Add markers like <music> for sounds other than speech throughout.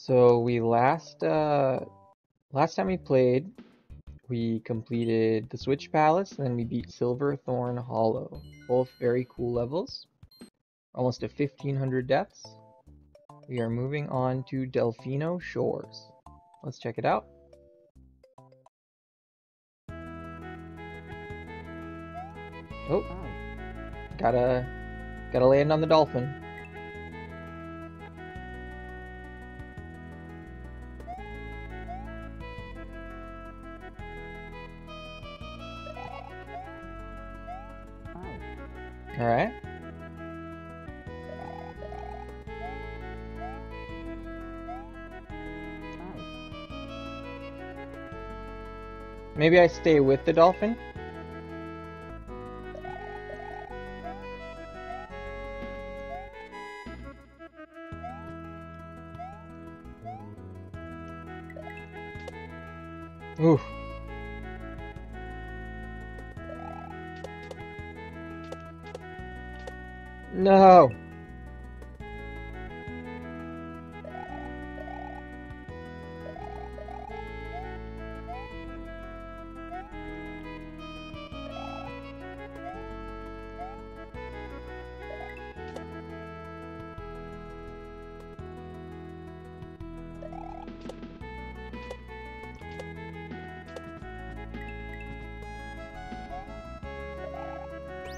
So we last uh last time we played, we completed the Switch Palace, and then we beat Silverthorn Hollow. Both very cool levels. Almost to 1500 deaths. We are moving on to Delfino Shores. Let's check it out. Oh, gotta gotta land on the dolphin. Alright. Maybe I stay with the dolphin?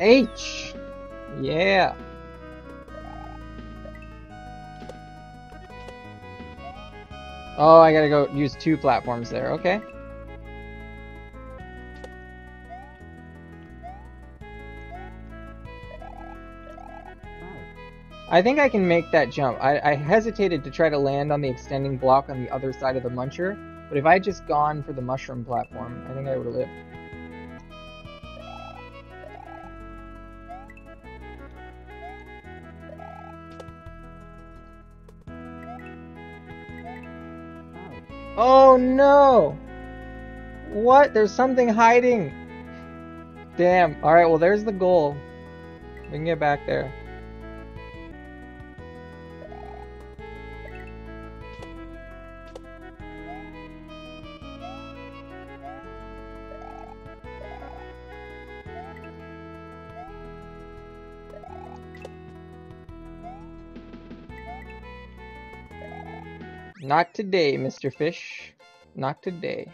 H. Yeah. Oh, I gotta go use two platforms there. Okay. I think I can make that jump. I, I hesitated to try to land on the extending block on the other side of the muncher, but if I had just gone for the mushroom platform, I think I would have lived. Oh no! What? There's something hiding! Damn. Alright, well there's the goal. We can get back there. Not today, Mr. Fish. Not today.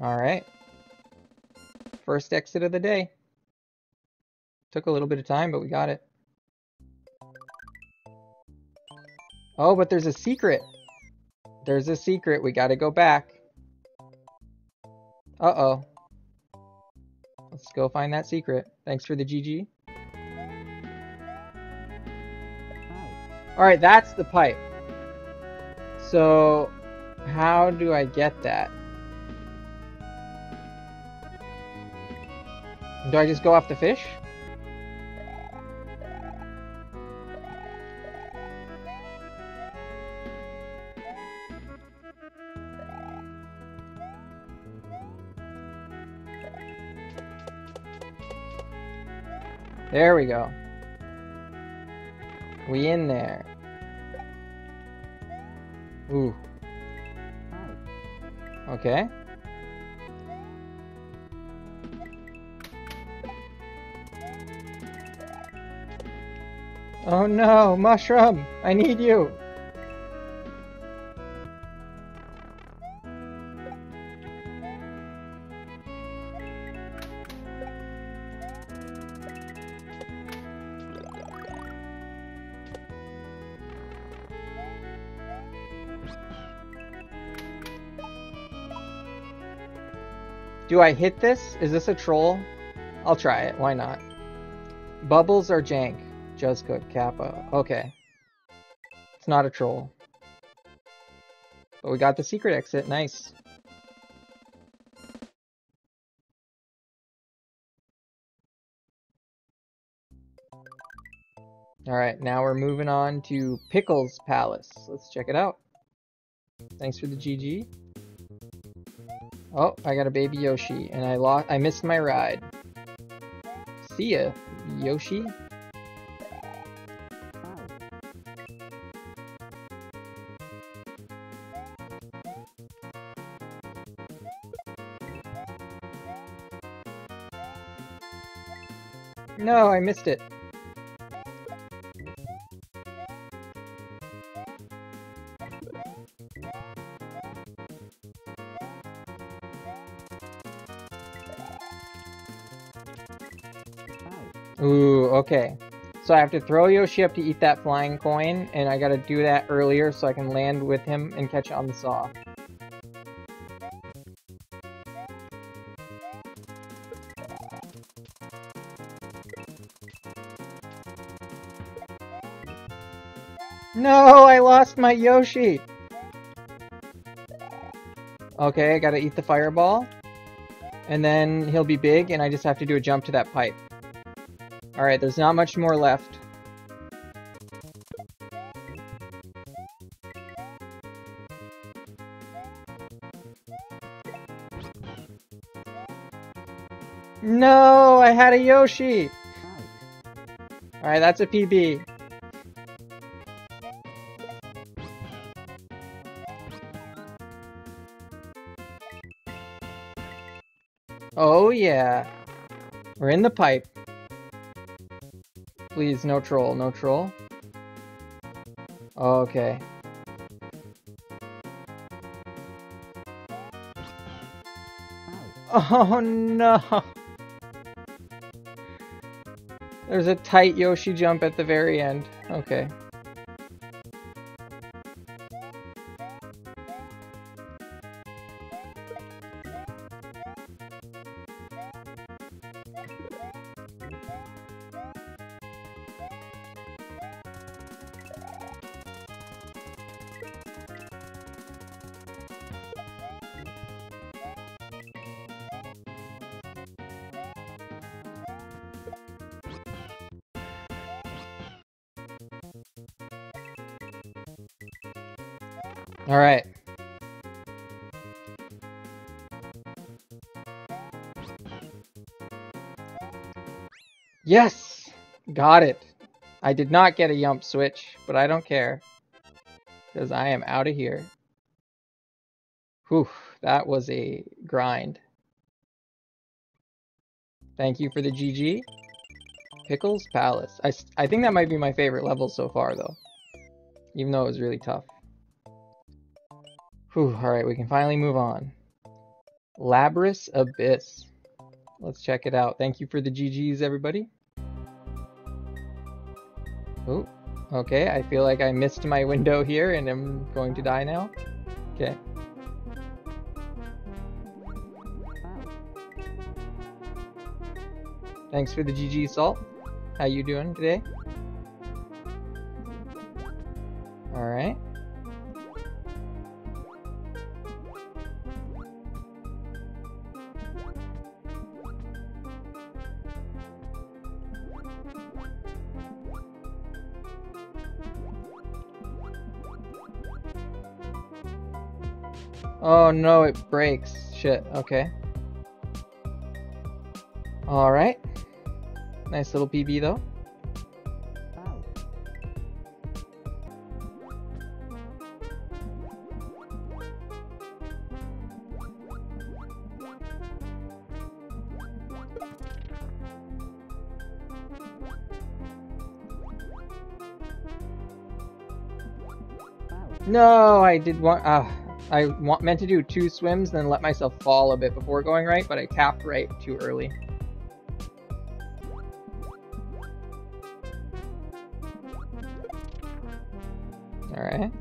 Alright. First exit of the day. Took a little bit of time, but we got it. Oh, but there's a secret. There's a secret. We gotta go back. Uh-oh. Let's go find that secret. Thanks for the GG. Alright, that's the pipe. So, how do I get that? Do I just go off the fish? There we go. We in there. Ooh. Okay. Oh no, Mushroom! I need you! Do I hit this? Is this a troll? I'll try it. Why not? Bubbles are jank. Just cook Kappa. Okay. It's not a troll. But we got the secret exit. Nice. Alright, now we're moving on to Pickles Palace. Let's check it out. Thanks for the GG. Oh, I got a baby Yoshi, and I lost. I missed my ride. See ya, Yoshi. No, I missed it. Okay. So I have to throw Yoshi up to eat that flying coin, and I gotta do that earlier so I can land with him and catch on the saw. No, I lost my Yoshi! Okay, I gotta eat the fireball. And then he'll be big, and I just have to do a jump to that pipe. Alright, there's not much more left. No, I had a Yoshi! Alright, that's a PB. Oh yeah. We're in the pipe. Please, no troll, no troll. Okay. <laughs> Oh no! There's a tight Yoshi jump at the very end. Okay. Alright. Yes! Got it. I did not get a Yump switch, but I don't care. Because I am out of here. Whew, that was a grind. Thank you for the GG. Pickles Palace. I, I think that might be my favorite level so far, though. Even though it was really tough. Whew, alright, we can finally move on. Labrys Abyss. Let's check it out. Thank you for the GGs, everybody. Oh, okay, I feel like I missed my window here and I'm going to die now. Okay. Thanks for the GG, Salt. How you doing today? Alright. Oh no, it breaks. Shit, okay. Alright. Nice little PB though. No, I did want. Uh, I want, meant to do two swims, then let myself fall a bit before going right, but I tapped right too early. Alright.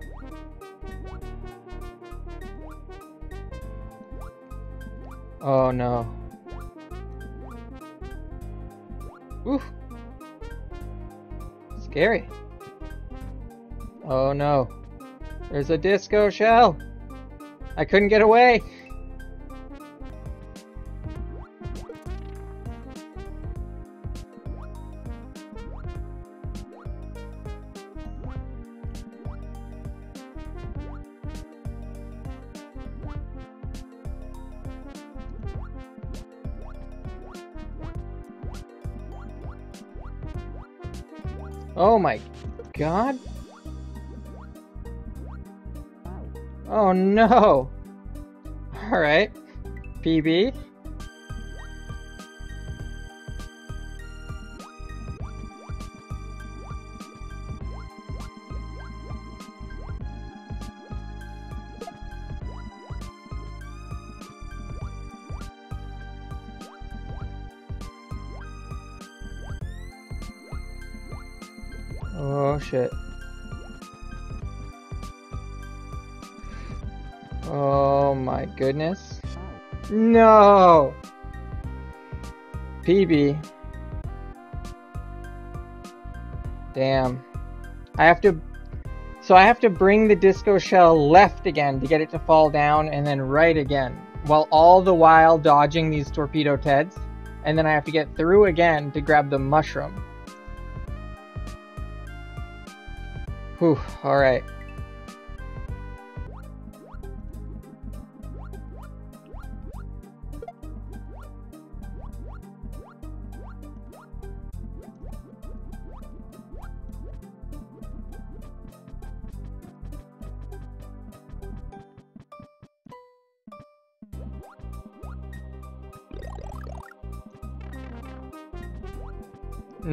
Oh no. Oof. Scary. Oh no. There's a disco shell. I couldn't get away. no! Alright. PB. Oh shit. Goodness. No! PB. Damn. I have to... So I have to bring the disco shell left again to get it to fall down and then right again. While all the while dodging these torpedo teds. And then I have to get through again to grab the mushroom. Whew, alright.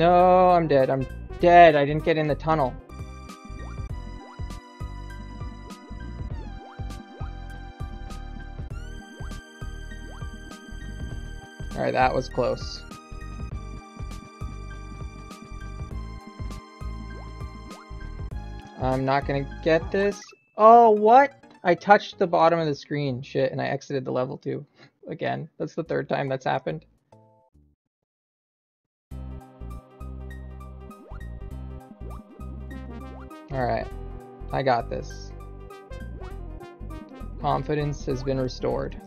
No, I'm dead. I'm dead. I didn't get in the tunnel. Alright, that was close. I'm not gonna get this. Oh, what? I touched the bottom of the screen. Shit, and I exited the level too. Again, that's the third time that's happened. Alright. I got this. Confidence has been restored.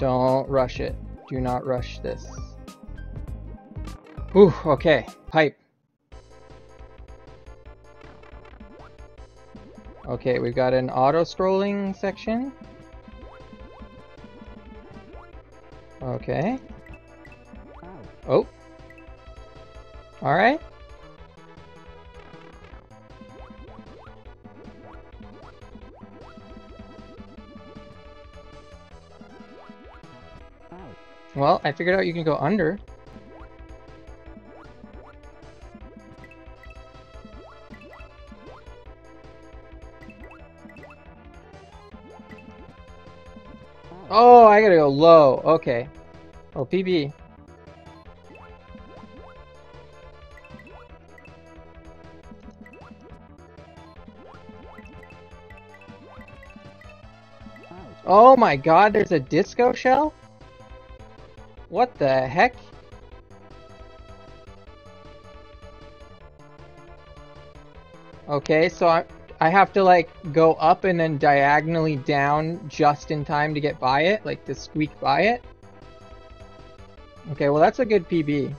Don't rush it. Do not rush this. Ooh, okay. Pipe. Okay, we've got an auto-scrolling section. Okay. Oh. Alright. Well, I figured out you can go under. Oh, I gotta go low. Okay. Oh, PB. Oh my god, there's a disco shell? What the heck? Okay, so I, I have to like go up and then diagonally down just in time to get by it, like to squeak by it. Okay, well that's a good PB.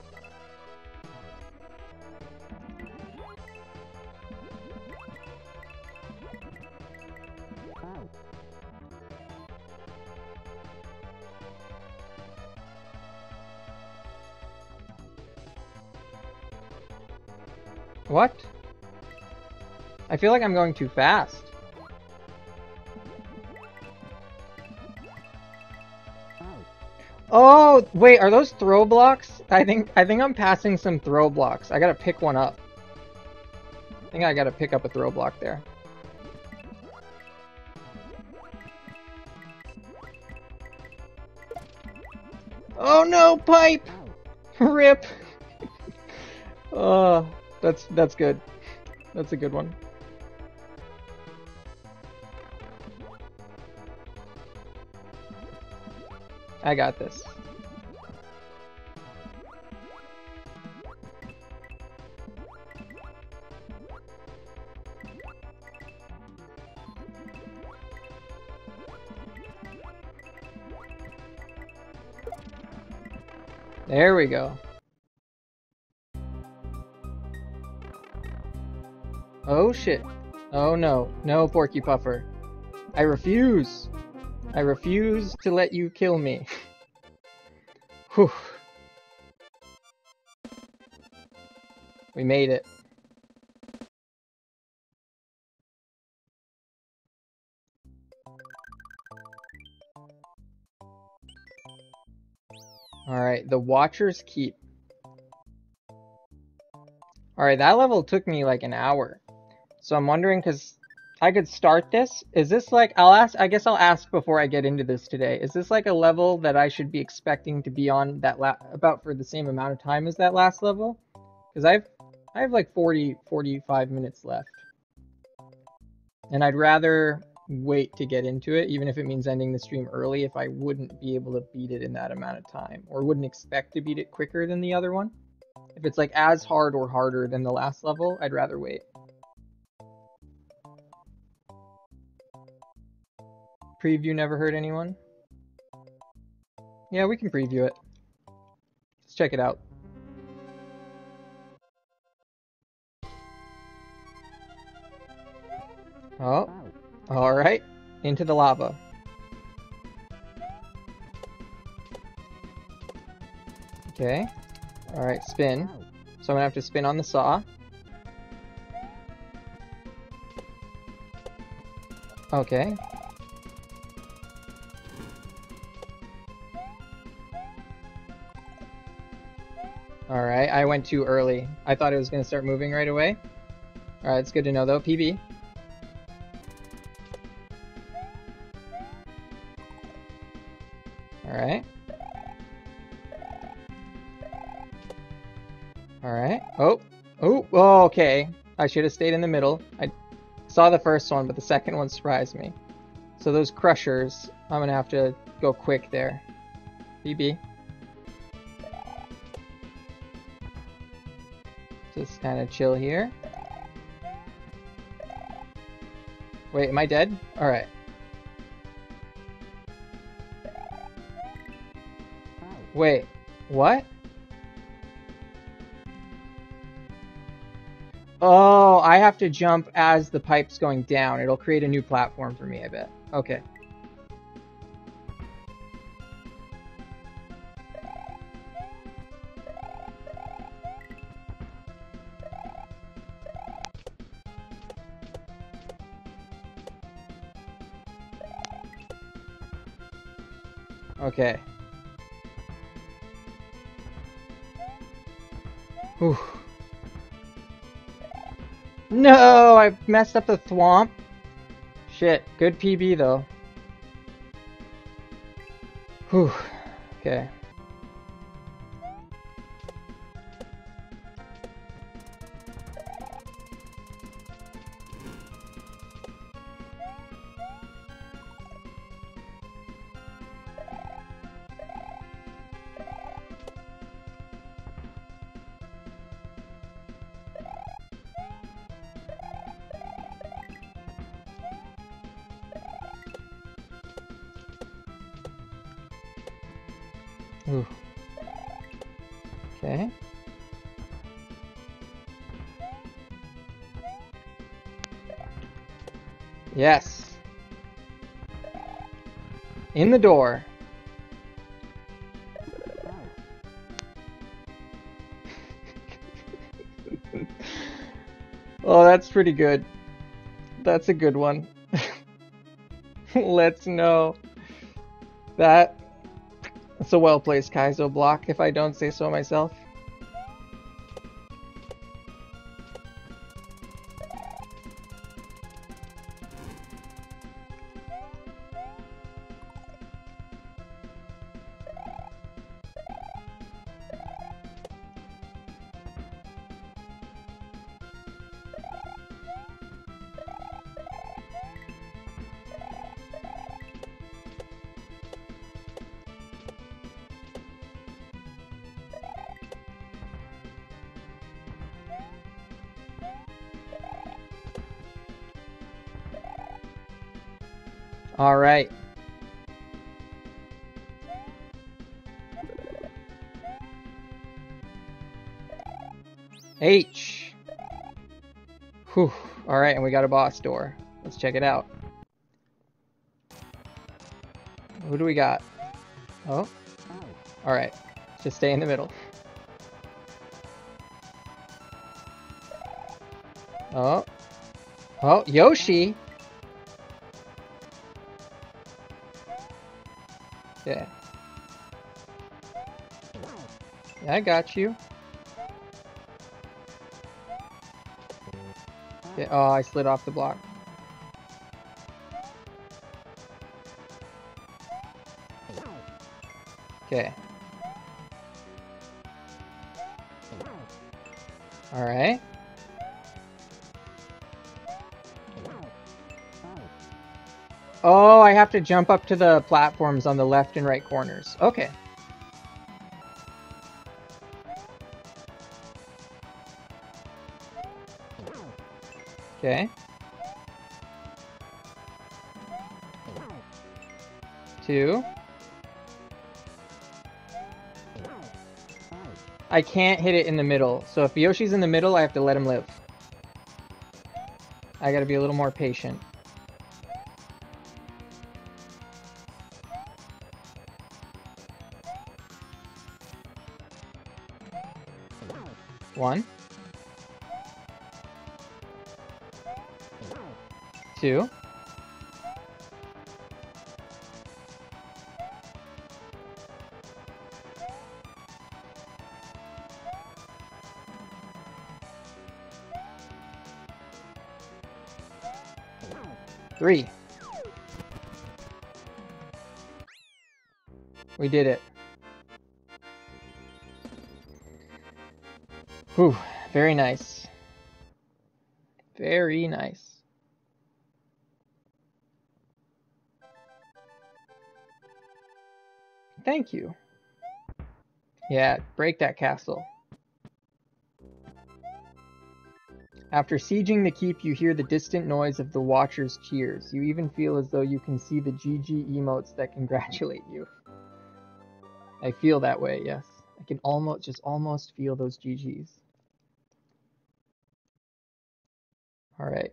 Feel like I'm going too fast. Oh, wait, are those throw blocks? I think I think I'm passing some throw blocks. I gotta pick one up. I think I gotta pick up a throw block there. Oh no, pipe! <laughs> Rip! <laughs> Oh. That's that's good. That's a good one. I got this. There we go. Oh shit. Oh no. No, Porky Puffer. I refuse. I refuse to let you kill me. Whew. We made it. Alright, the Watcher's Keep. Alright, that level took me like an hour. So I'm wondering, because I could start this. Is this like, I'll ask, I guess I'll ask before I get into this today. Is this like a level that I should be expecting to be on that la about for the same amount of time as that last level? Because I've, I have like 40, 45 minutes left. And I'd rather wait to get into it, even if it means ending the stream early, if I wouldn't be able to beat it in that amount of time, or wouldn't expect to beat it quicker than the other one. If it's like as hard or harder than the last level, I'd rather wait. Preview never hurt anyone? Yeah, we can preview it. Let's check it out. Oh, alright. Into the lava. Okay. Alright, spin. So I'm gonna have to spin on the saw. Okay. Went too early. I thought it was gonna start moving right away. Alright, it's good to know though. PB. Alright. Alright. Oh. Oh, oh, okay. I should have stayed in the middle. I saw the first one, but the second one surprised me. So those crushers, I'm gonna have to go quick there. BB. Just kind of chill here. Wait, am I dead? Alright. Wait, what? Oh, I have to jump as the pipe's going down. It'll create a new platform for me, I bet. Okay. Okay. Whew. No, I messed up the thwomp. Shit, good PB though. Whew. Okay. Ooh. Okay. Yes. In the door. <laughs> oh, that's pretty good. That's a good one. <laughs> Let's know. That it's a well-placed Kaizo block, if I don't say so myself. H. Whew. Alright, and we got a boss door. Let's check it out. Who do we got? Oh. Alright. Just stay in the middle. Oh. Oh, Yoshi! Yeah. Yeah, I got you. Yeah, uh, oh, I slid off the block. Okay. Alright. Oh, I have to jump up to the platforms on the left and right corners. Okay. Okay. Two. I can't hit it in the middle. So if Yoshi's in the middle, I have to let him live. I gotta be a little more patient. One. Two. Three. We did it. Whew, very nice. Very nice. Thank you. Yeah, break that castle. After sieging the keep, you hear the distant noise of the watchers' cheers. You even feel as though you can see the GG emotes that congratulate you. I feel that way, yes. I can almost, just almost feel those GGs. Alright.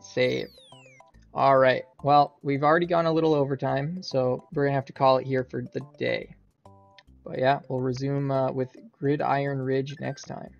Save. Alright, well, we've already gone a little overtime, so we're gonna have to call it here for the day. But yeah, we'll resume uh, with Gridiron Ridge next time.